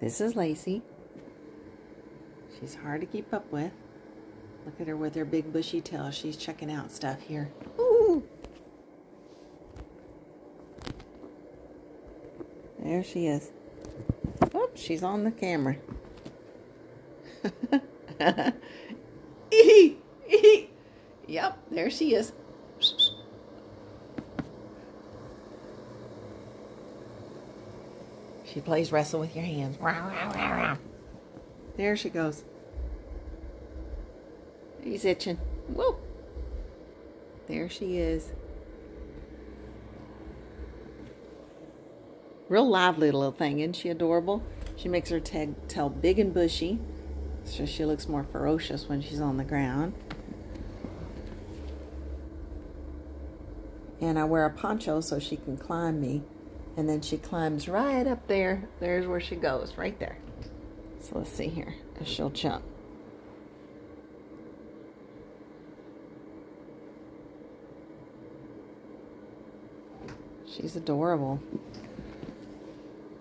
This is Lacey. She's hard to keep up with. Look at her with her big bushy tail. She's checking out stuff here. Ooh. There she is. Oh, she's on the camera. yep, there she is. She plays wrestle with your hands. There she goes. He's itching. Whoa. There she is. Real lively little thing. Isn't she adorable? She makes her tail big and bushy. So she looks more ferocious when she's on the ground. And I wear a poncho so she can climb me. And then she climbs right up there. There's where she goes, right there. So let's see here. She'll jump. She's adorable.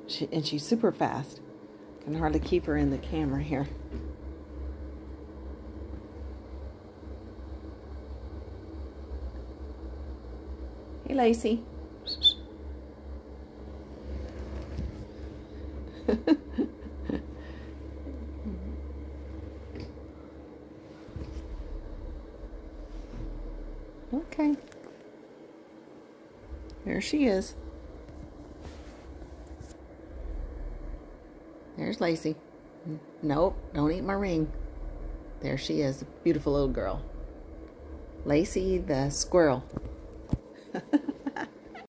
She, and she's super fast. Can hardly keep her in the camera here. Hey, Lacey. okay. There she is. There's Lacey. Nope, don't eat my ring. There she is, a beautiful little girl. Lacey the squirrel.